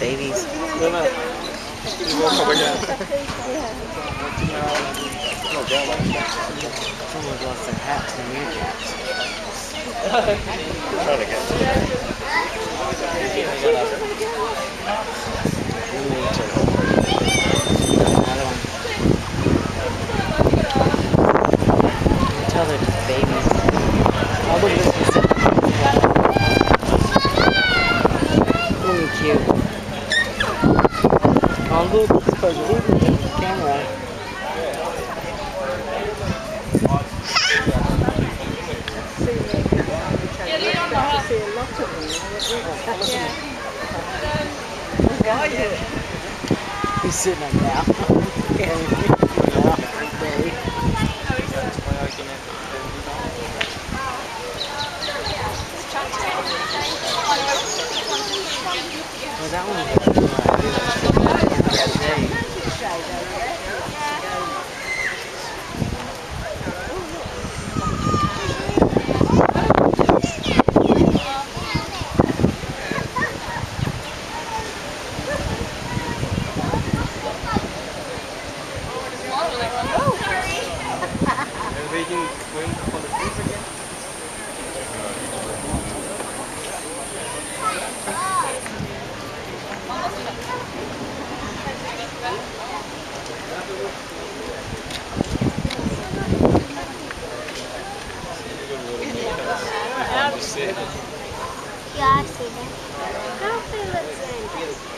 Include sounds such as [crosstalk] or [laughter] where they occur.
Babies. Someone's lost their hats and meerkats. Another one. Tell they're just babies. Oh, look at this. Really cute. Oh, look, supposed to be the camera. He's sitting now. [laughs] that one Norwegen going for the freezer again? Santa. You are Santa. How do you look Santa?